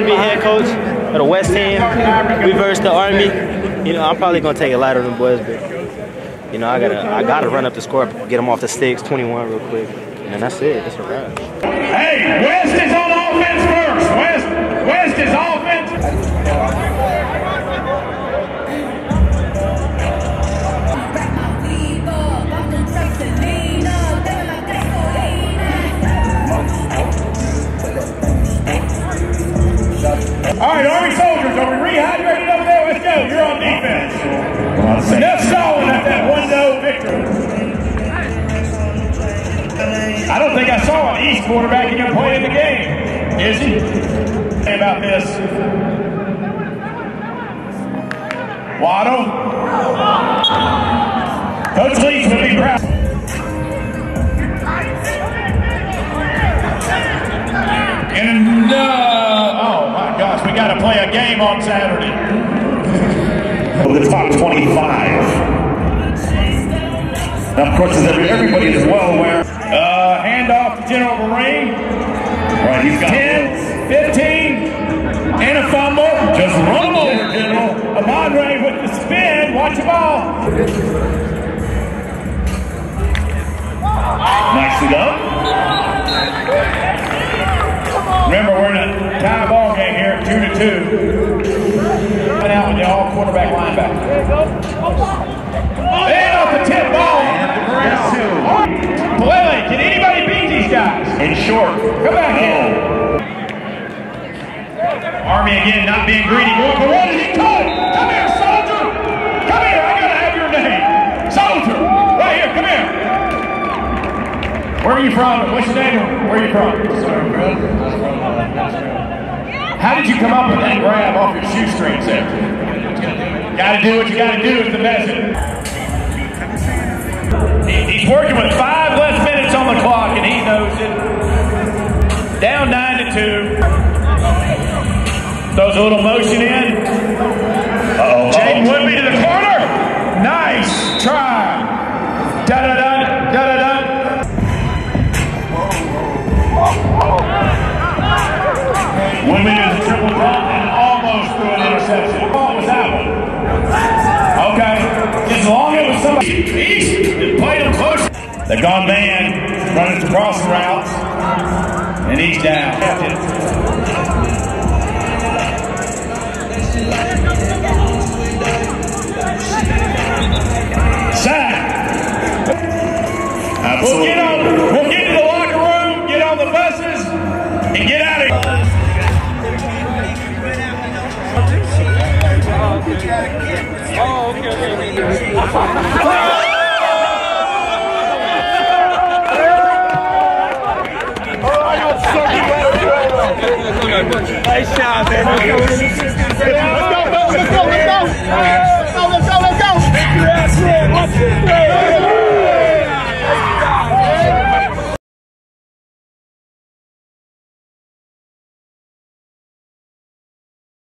gonna be head coach of the West team. We versus the Army. You know, I'm probably gonna take it lighter than boys, but you know, I gotta I gotta run up the score, get them off the sticks, 21 real quick, and that's it. That's a wrap. Hey, West is on offense first. West, West is offense. All right, Army soldiers, are we rehydrated over there? Let's go. You're on defense. Enough stalling at that 1-0 victory. I don't think I saw an East quarterback even play in the game. Is he? Say about this. Waddle. Coach Leach will be proud. And, uh, got to play a game on Saturday. the top 25. Now, of course, as everybody is well aware, Uh, hand off to General Marine. right, he's got 10, 15, and a fumble. Just run him over, General. Amon with the spin. Watch the ball. Nicely done. At 2 Coming out with the all quarterback linebacker. And off the tip ball. Yes, two. Lily, can anybody beat these guys? In short. Come back in. Army again not being greedy. Going for one. He caught it. Come here, soldier. Come here. I gotta have your name. Soldier. Right here. Come here. Where are you from? What's your name? Where are you from? How did you come up with that grab off your shoestrings there? Gotta do what you gotta do is the message. He- He's working with five less minutes on the clock and he knows it. Down nine to two. Throws a little motion in. They've gone man, running some crossing routes, and he's down. Sack. We'll get on. We'll get to the locker room, get on the buses, and get out of here. Oh, Nice shot, man. Let's go, let's go, let's go, let's go.